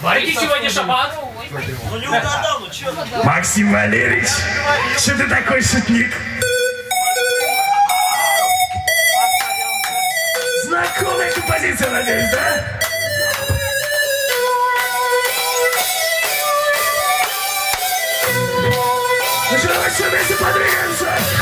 Варите сегодня шаббат? Ну не угадал, ну что? Максим Валерьевич, что ты такой шутник? Знакомая композиция, надеюсь, да? Ну что, давай все вместе подвигаемся!